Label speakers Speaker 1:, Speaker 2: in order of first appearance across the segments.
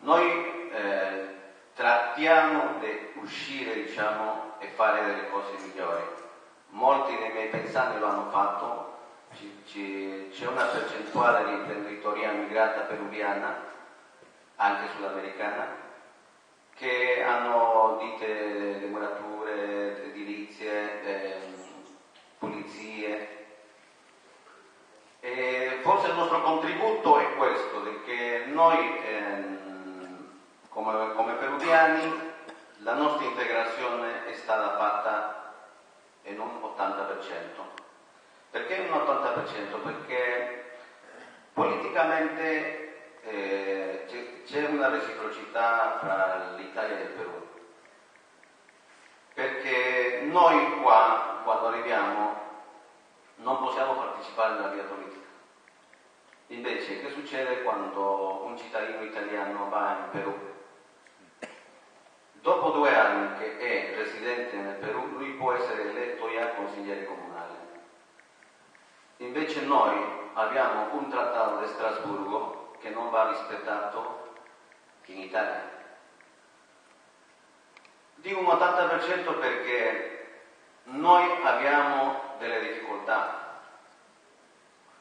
Speaker 1: Noi eh, trattiamo di uscire, diciamo, e fare delle cose migliori. Molti dei miei pensanti lo hanno fatto, c'è una percentuale di imprenditoria migrata peruviana, anche sudamericana, che hanno dite di murature, edilizie, eh, pulizie. E forse il nostro contributo è questo, che noi ehm, come, come peruviani la nostra integrazione è stata fatta in un 80%. Perché un 80%? Perché politicamente eh, c'è una reciprocità tra l'Italia e il Perù. Perché noi qua, quando arriviamo, non possiamo partecipare nella via politica. Invece, che succede quando un cittadino italiano va in Perù? Dopo due anni che è residente nel Perù, lui può essere eletto già consigliere comunale. Invece noi abbiamo un trattato di Strasburgo che non va rispettato in Italia. Dico un 80% perché noi abbiamo delle difficoltà.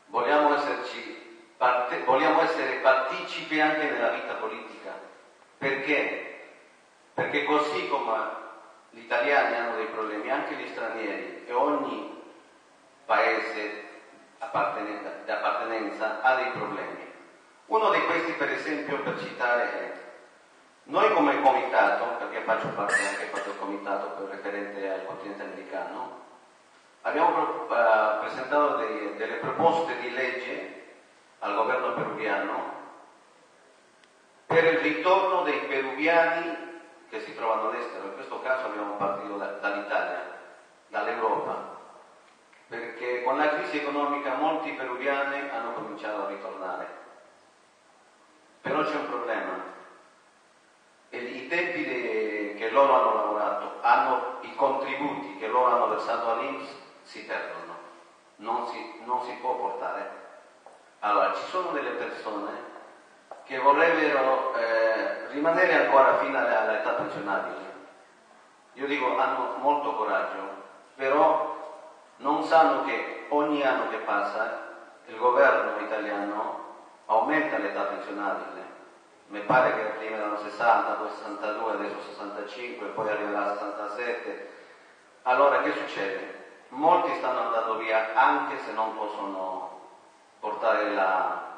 Speaker 1: Vogliamo, esserci, parte, vogliamo essere partecipi anche nella vita politica. Perché? Perché così come gli italiani hanno dei problemi, anche gli stranieri e ogni paese di appartenenza ha dei problemi. Uno di questi, per esempio, per citare, è noi come comitato, perché faccio parte anche del comitato per referente al continente americano, abbiamo uh, presentato dei, delle proposte di legge al governo peruviano per il ritorno dei peruviani che si trovano all'estero, in questo caso abbiamo partito da, dall'Italia, dall'Europa, perché con la crisi economica molti peruviani hanno cominciato a ritornare. Però c'è un problema. E I tempi de, che loro hanno lavorato, hanno, i contributi che loro hanno versato all'Inps si perdono, non si, non si può portare. Allora, ci sono delle persone che vorrebbero eh, rimanere ancora fino all'età pensionabile. Io dico hanno molto coraggio, però non sanno che ogni anno che passa il governo italiano aumenta l'età pensionabile. Mi pare che prima erano 60, poi 62, adesso 65, poi arriverà a 67. Allora che succede? Molti stanno andando via anche se non possono portare la,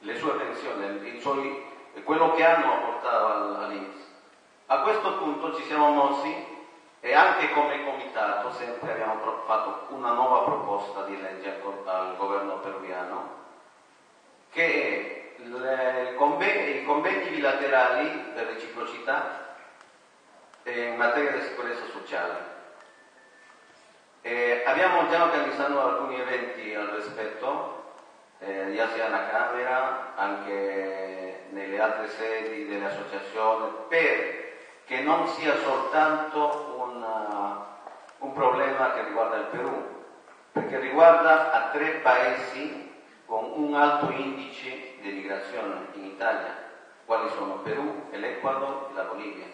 Speaker 1: le sue pensioni, suoi, quello che hanno portato all'Inps. A questo punto ci siamo mossi e anche come comitato sempre abbiamo fatto una nuova proposta di legge al, governo peruviano che i convegni, convegni bilaterali di reciprocità in materia di sicurezza sociale. E abbiamo già organizzato alcuni eventi al rispetto già sia alla Camera, anche nelle altre sedi delle associazioni, perché non sia soltanto una, un problema che riguarda il Perù, perché riguarda a tre paesi con un alto indice di migrazione in Italia, quali sono Perù, l'Ecuador e la Bolivia.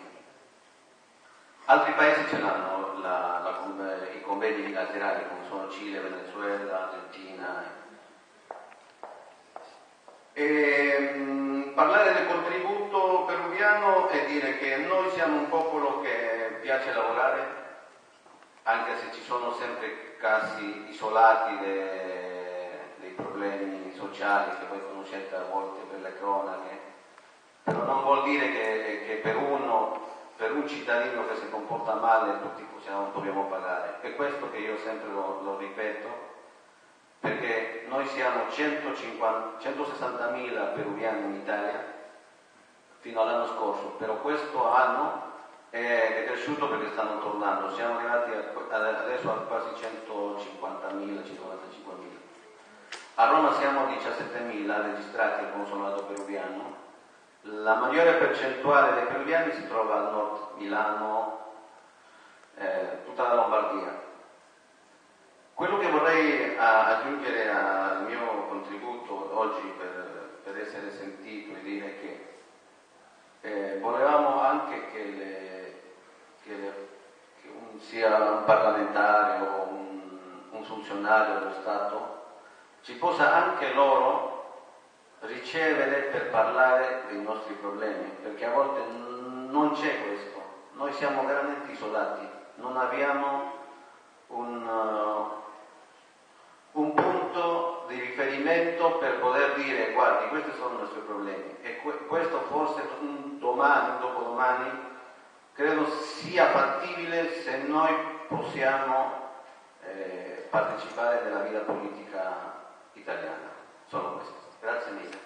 Speaker 1: Altri paesi ce l'hanno la, la, i convegni bilaterali come sono Cile, Venezuela, Argentina e, mh, mm, parlare del contributo peruviano è dire che noi siamo un popolo che piace lavorare, anche se ci sono sempre casi isolati de, dei problemi sociali che voi conoscete a volte per le cronache, però non vuol dire che, che per, uno, per un cittadino che si comporta male tutti possiamo, dobbiamo pagare. È questo che io sempre lo, lo ripeto perché noi siamo 160.000 peruviani in Italia fino all'anno scorso, però questo anno è, cresciuto perché stanno tornando, siamo arrivati adesso a quasi 150.000, 145.000. A Roma siamo a 17.000 registrati al consolato peruviano, la maggiore percentuale dei peruviani si trova al nord, Milano, eh, tutta la Lombardia. Quello che vorrei eh, aggiungere al mio contributo oggi per, per essere sentito e dire che eh, volevamo anche che, le, che, le, che un, sia un parlamentare o un, un funzionario dello Stato ci possa anche loro ricevere per parlare dei nostri problemi, perché a volte non c'è questo, noi siamo veramente isolati, non abbiamo un, un punto di riferimento per poter dire guardi questi sono i suoi problemi e questo forse domani, dopodomani, credo sia fattibile se noi possiamo eh, partecipare della vita politica italiana. Solo questo. Grazie mille.